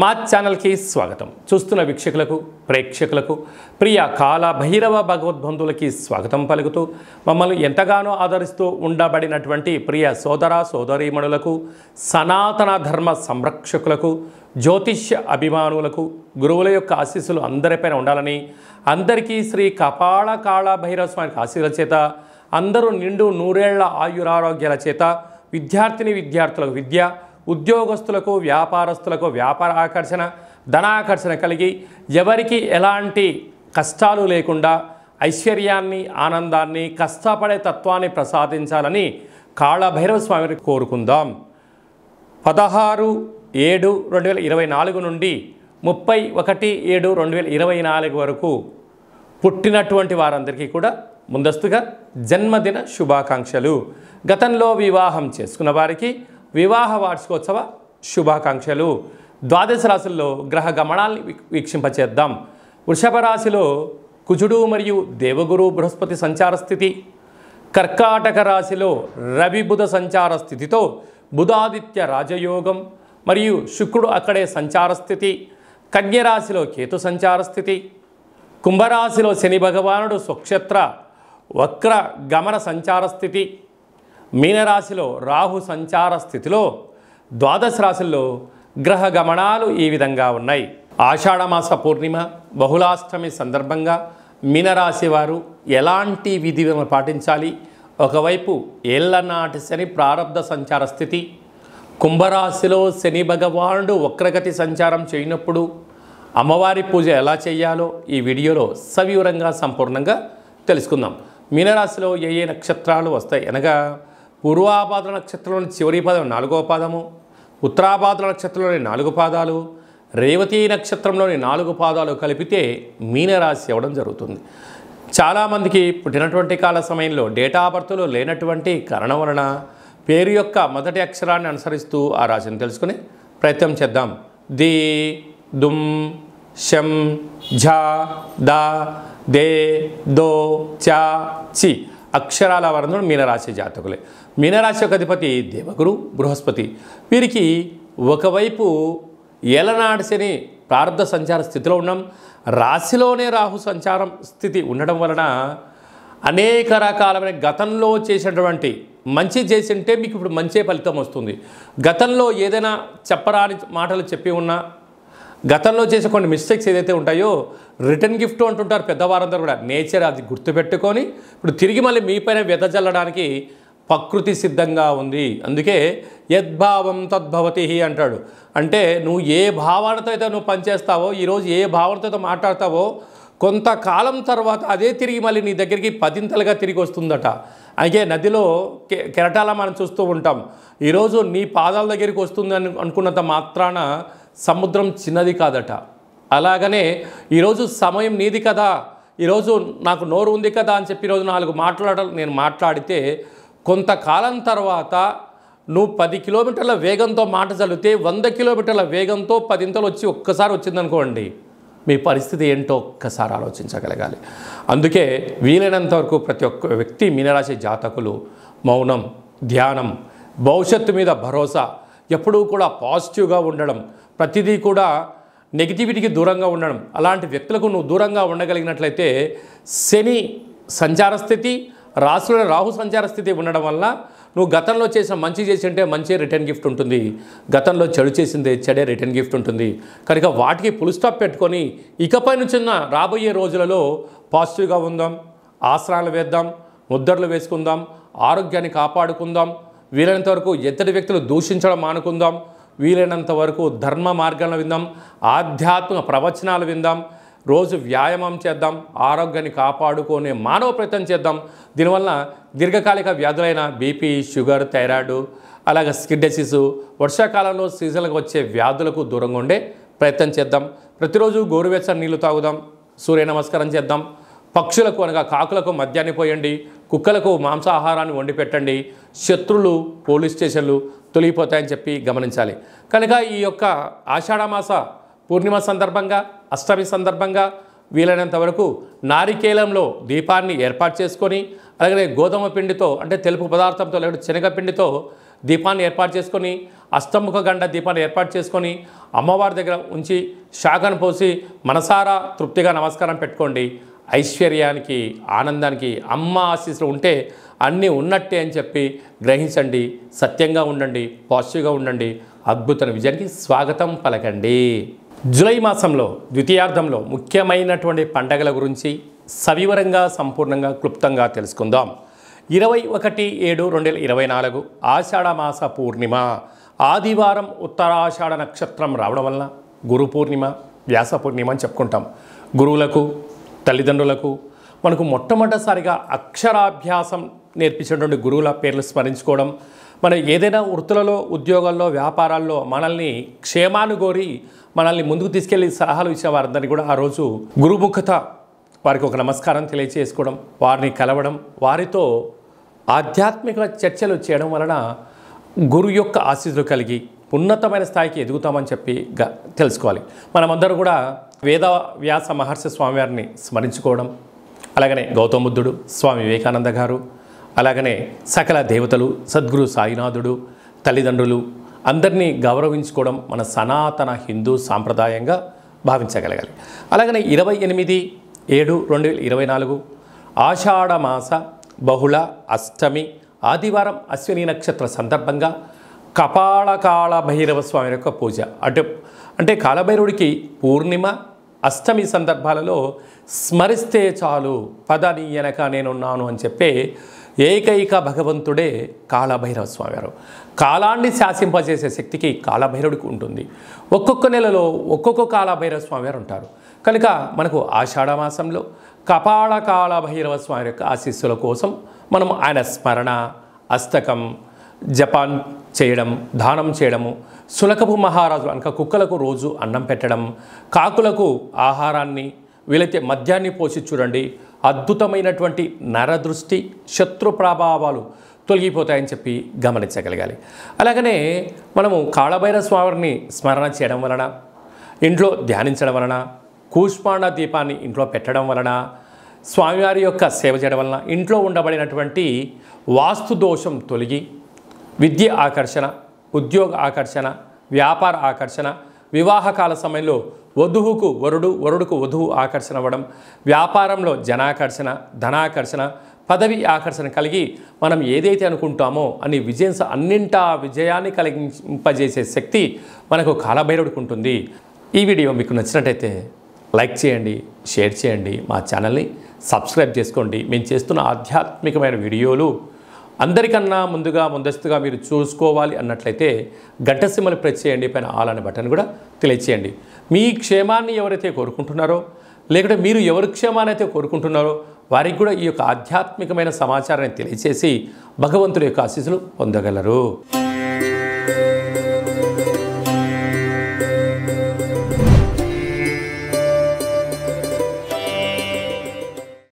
మా ఛానల్కి స్వాగతం. చూస్తున్న వీక్షకులకు ప్రేక్షకులకు ప్రియ కాల భైరవ భగవద్బంధువులకి స్వాగతం పలుకుతూ మమ్మల్ని ఎంతగానో ఆదరిస్తూ ఉండబడినటువంటి ప్రియ సోదర సోదరీమణులకు సనాతన ధర్మ సంరక్షకులకు జ్యోతిష్య అభిమానులకు గురువుల యొక్క ఆశీస్సులు అందరిపైన ఉండాలని అందరికీ శ్రీ కపాళ కాళ భైరవ స్వామికి ఆశీస్సుల చేత అందరూ నిండు నూరేళ్ళ ఆయురారోగ్యాల చేత విద్యార్థిని విద్యార్థులకు విద్య ఉద్యోగస్తులకు వ్యాపారస్తులకు వ్యాపార ఆకర్షణ ధనాకర్షణ కలిగి ఎవరికి ఎలాంటి కష్టాలు లేకుండా ఐశ్వర్యాన్ని ఆనందాన్ని కష్టపడే తత్వాన్ని ప్రసాదించాలని కాళభైరవ స్వామిని కోరుకుందాం. పదహారు ఏడు రెండు వేల ఇరవై నాలుగు నుండి ముప్పై ఒకటి ఏడు రెండు వేల ఇరవై నాలుగు వరకు పుట్టినటువంటి వారందరికీ కూడా ముందస్తుగా జన్మదిన శుభాకాంక్షలు. గతంలో వివాహం చేసుకున్న వారికి వివాహ వార్షికోత్సవ శుభాకాంక్షలు. ద్వాదశ రాశుల్లో గ్రహ గమనాల్ని వీ- వీక్షింపచేద్దాం. వృషభ రాశిలో కుజుడు మరియు దేవగురు బృహస్పతి సంచార స్థితి. కర్కాటక రాశిలో రవి బుధ సంచార స్థితితో బుధాదిత్య రాజయోగం మరియు శుక్రుడు అక్కడే సంచార స్థితి. కన్యరాశిలో కేతు సంచార స్థితి. కుంభరాశిలో శని భగవానుడు స్వక్షేత్ర వక్ర గమన సంచార స్థితి. మీనరాశిలో రాహు సంచార స్థితిలో ద్వాదశ రాశుల్లో గ్రహ గమనాలు ఈ విధంగా ఉన్నాయి. ఆషాఢమాస పూర్ణిమ బహుళాష్టమి సందర్భంగా మీనరాశి వారు ఎలాంటి విధులను పాటించాలి? ఒకవైపు ఏళ్ళనాటి శని ప్రారంధ సంచార స్థితి కుంభరాశిలో శని భగవానుడు వక్రగతి సంచారం చేయనప్పుడు అమ్మవారి పూజ ఎలా చేయాలో ఈ వీడియోలో సవివరంగా సంపూర్ణంగా తెలుసుకుందాం. మీనరాశిలో ఏ ఏ నక్షత్రాలు వస్తాయి? అనగా పూర్వాపాద నక్షత్రంలోని చివరి పదం నాలుగో పాదము ఉత్తరాపాద నక్షత్రంలోని నాలుగు పాదాలు రేవతి నక్షత్రంలోని నాలుగు పాదాలు కలిపితే మీనరాశి అవ్వడం జరుగుతుంది. చాలామందికి పుట్టినటువంటి కాల సమయంలో డేటా బర్త్లో లేనటువంటి కారణం వలన పేరు యొక్క మొదటి అక్షరాన్ని అనుసరిస్తూ ఆ రాశిని తెలుసుకుని ప్రయత్నం చేద్దాం. ది దుమ్ షం ఝ దా దే దో చా చి. అక్షరాల వర్ణుడు మీనరాశి జాతకులే. మీనరాశి యొక్క అధిపతి దేవగురు బృహస్పతి. వీరికి ఒకవైపు ఏలనాటి శని ప్రారంభ సంచార స్థితిలో ఉన్నాం రాశిలోనే రాహు సంచారం స్థితి ఉండడం వలన అనేక రకాలమైన గతంలో చేసినటువంటి మంచి చేసింటే మీకు ఇప్పుడు మంచి ఫలితం వస్తుంది. గతంలో ఏదైనా చెప్పరాని మాటలు చెప్పి ఉన్నా గతంలో చేసే కొన్ని మిస్టేక్స్ ఏదైతే ఉంటాయో రిటర్న్ గిఫ్ట్ అంటుంటారు పెద్దవారందరూ కూడా. నేచర్ అది గుర్తుపెట్టుకొని ఇప్పుడు తిరిగి మళ్ళీ మీపైన వెదజల్లడానికి ప్రకృతి సిద్ధంగా ఉంది. అందుకే యద్భావం తద్భవతి అంటాడు. అంటే నువ్వు ఏ భావనతో అయితే నువ్వు పనిచేస్తావో ఈరోజు ఏ భావనతో అయితే మాట్లాడతావో కొంతకాలం తర్వాత అదే తిరిగి మళ్ళీ నీ దగ్గరికి పదింతలుగా తిరిగి వస్తుందట. అయితే నదిలో కె- కెరటాల మనం చూస్తూ ఉంటాం. ఈరోజు నీ పాదాల దగ్గరికి వస్తుంది అనుకున్నంత మాత్రాన సముద్రం చిన్నది కాదట. అలాగనే ఈరోజు సమయం నీది కదా. ఈరోజు నాకు నోరు ఉంది కదా అని చెప్పి ఈరోజు నాలుగు మాట్లాడ నేను మాట్లాడితే కొంతకాలం తర్వాత నువ్వు పది కిలోమీటర్ల వేగంతో మాట చల్లితే వంద కిలోమీటర్ల వేగంతో పదింతలు వచ్చి ఒక్కసారి వచ్చిందనుకోండి మీ పరిస్థితి ఏంటో ఒక్కసారి ఆలోచించగలగాలి. అందుకే వీలైనంత వరకు ప్రతి ఒక్క వ్యక్తి మీనరాశి జాతకులు మౌనం ధ్యానం భవిష్యత్తు మీద భరోసా ఎప్పుడూ కూడా పాజిటివ్గా ఉండడం ప్రతిదీ కూడా నెగిటివిటీకి దూరంగా ఉండడం. అలాంటి వ్యక్తులకు నువ్వు దూరంగా ఉండగలిగినట్లయితే శని సంచార స్థితి రాశిలో రాహు సంచార స్థితి ఉండడం వల్ల నువ్వు గతంలో చేసిన మంచి చేసి ఉంటే మంచి రిటర్న్ గిఫ్ట్ ఉంటుంది. గతంలో చెడు చేసిందే చెడే రిటర్న్ గిఫ్ట్ ఉంటుంది. కనుక వాటికి పుల్ స్టాప్ పెట్టుకొని ఇకపై నుంచి రాబోయే రోజులలో పాజిటివ్గా ఉందాం ఆసనాలు వేద్దాం ముద్దర్లు వేసుకుందాం ఆరోగ్యాన్ని కాపాడుకుందాం వీలైనంత వరకు ఎత్తటి వ్యక్తులు దూషించడం మానుకుందాం వీలైనంత వరకు ధర్మ మార్గాలను విందాం ఆధ్యాత్మిక ప్రవచనాలు విందాం రోజు వ్యాయామం చేద్దాం ఆరోగ్యాన్ని కాపాడుకునే మానవ ప్రయత్నం చేద్దాం. దీనివల్ల దీర్ఘకాలిక వ్యాధులైన బీపీ షుగర్ థైరాయిడ్ అలాగే స్కిన్ డిసీజ్ వర్షాకాలంలో సీజన్లకు వచ్చే వ్యాధులకు దూరంగా ఉండే ప్రయత్నం చేద్దాం. ప్రతిరోజు గోరువెచ్చని నీళ్ళు తాగుదాం సూర్య నమస్కారం చేద్దాం. పక్షులకు అనగా కాకులకు మద్యాన్ని పోయండి. కుక్కలకు మాంసాహారాన్ని వండి పెట్టండి. శత్రులు పోలీస్ స్టేషన్లు తొలగిపోతాయని చెప్పి గమనించాలి. కనుక ఈ యొక్క ఆషాఢమాస పూర్ణిమ సందర్భంగా అష్టమి సందర్భంగా వీలైనంత వరకు నారికేలంలో దీపాన్ని ఏర్పాటు చేసుకొని అలాగే గోధుమ పిండితో అంటే తెలుపు పదార్థంతో లేదంటే శనగపిండితో దీపాన్ని ఏర్పాటు చేసుకొని అష్టముఖ గండ దీపాన్ని ఏర్పాటు చేసుకొని అమ్మవారి దగ్గర ఉంచి శాఖను పోసి మనసారా తృప్తిగా నమస్కారం పెట్టుకోండి. ఐశ్వర్యానికి ఆనందానికి అమ్మ ఆశీస్సులు ఉంటే అన్నీ ఉన్నట్టే అని చెప్పి గ్రహించండి. సత్యంగా ఉండండి పాజిటివ్గా ఉండండి. అద్భుతమైన విజయానికి స్వాగతం పలకండి. జూలై మాసంలో ద్వితీయార్థంలో ముఖ్యమైనటువంటి పండగల గురించి సవివరంగా సంపూర్ణంగా క్లుప్తంగా తెలుసుకుందాం. ఇరవై ఒకటి ఏడు రెండు వేల ఇరవై నాలుగు ఆషాఢ మాస పూర్ణిమ. ఆదివారం ఉత్తరాషాఢ నక్షత్రం రావడం వలన గురు పూర్ణిమ వ్యాస పూర్ణిమ అని చెప్పుకుంటాం. గురువులకు తల్లిదండ్రులకు మనకు మొట్టమొదటిసారిగా అక్షరాభ్యాసం నేర్పించినటువంటి గురువుల పేర్లు స్మరించుకోవడం మన ఏదైనా వృత్తులలో ఉద్యోగాల్లో వ్యాపారాల్లో మనల్ని క్షేమాను కోరి మనల్ని ముందుకు తీసుకెళ్ళి సలహాలు ఇచ్చే వారందరినీ కూడా ఆ రోజు గురుముఖత వారికి ఒక నమస్కారం తెలియచేసుకోవడం వారిని కలవడం వారితో ఆధ్యాత్మిక చర్చలు చేయడం వలన గురు యొక్క ఆశీస్సులు కలిగి ఉన్నతమైన స్థాయికి ఎదుగుతామని చెప్పి గ- తెలుసుకోవాలి. మనమందరూ కూడా వేద వ్యాస మహర్షి స్వామివారిని స్మరించుకోవడం అలాగనే గౌతమ బుద్ధుడు స్వామి వివేకానంద గారు అలాగనే సకల దేవతలు సద్గురు సాయినాథుడు తల్లిదండ్రులు అందరినీ గౌరవించుకోవడం మన సనాతన హిందూ సాంప్రదాయంగా భావించగలగాలి. అలాగనే ఇరవై ఎనిమిది ఏడు రెండు వేల ఇరవై నాలుగు ఆషాఢమాస బహుళ అష్టమి ఆదివారం అశ్విని నక్షత్ర సందర్భంగా కపాళకాళ భైరవ స్వామి యొక్క పూజ. అటు అంటే కాలభైరవుడికి పూర్ణిమ అష్టమి సందర్భాలలో స్మరిస్తే చాలు పద నీ వెనక నేనున్నాను అని చెప్పే ఏకైక భగవంతుడే కాళభైరవ స్వామివారు కాలాన్ని శాసింపజేసే శక్తికి కాళభైరవుడికి ఉంటుంది. ఒక్కొక్క నెలలో ఒక్కొక్క కాళభైరవ స్వామివారు ఉంటారు. కనుక మనకు ఆషాఢ మాసంలో కపాళ కాళభైరవ స్వామి యొక్క ఆశీస్సుల కోసం మనం ఆయన స్మరణ అస్తకం జపాన్ చేయడం దానం చేయడము సులకపు మహారాజు అనక కుక్కలకు రోజు అన్నం పెట్టడం కాకులకు ఆహారాన్ని వీలైతే మద్యాన్ని పోసి చూడండి. అద్భుతమైనటువంటి నరదృష్టి శత్రు ప్రభావాలు తొలగిపోతాయని చెప్పి గమనించగలగాలి. అలాగనే మనము కాళభైర స్వామిని స్మరణ చేయడం వలన ఇంట్లో ధ్యానించడం వలన కూష్మాండ దీపాన్ని ఇంట్లో పెట్టడం వలన స్వామివారి యొక్క సేవ చేయడం వలన ఇంట్లో ఉండబడినటువంటి వాస్తు దోషం తొలగి విద్య ఆకర్షణ ఉద్యోగ ఆకర్షణ వ్యాపార ఆకర్షణ వివాహకాల సమయంలో వధువుకు వరుడు వరుడుకు వధువు ఆకర్షణ అవ్వడం వ్యాపారంలో జనాకర్షణ ధనాకర్షణ పదవి ఆకర్షణ కలిగి మనం ఏదైతే అనుకుంటామో అని విజయం అన్నింటా విజయాన్ని కలిగింపజేసే శక్తి మనకు కాలభైరవుడికి ఉంటుంది. ఈ వీడియో మీకు నచ్చినట్టయితే లైక్ చేయండి షేర్ చేయండి మా ఛానల్ని సబ్స్క్రైబ్ చేసుకోండి. మేము చేస్తున్న ఆధ్యాత్మికమైన వీడియోలు అందరికన్నా ముందుగా ముందస్తుగా మీరు చూసుకోవాలి అన్నట్లయితే గంట సిమ్మలు ప్రెస్ చేయండి పైన ఆల్ అనే బటన్ కూడా తెలియచేయండి. మీ క్షేమాన్ని ఎవరైతే కోరుకుంటున్నారో లేకుంటే మీరు ఎవరి క్షేమాన్ని అయితే కోరుకుంటున్నారో వారికి కూడా ఈ యొక్క ఆధ్యాత్మికమైన సమాచారాన్ని తెలియచేసి భగవంతుడి యొక్క ఆశీస్సులు పొందగలరు.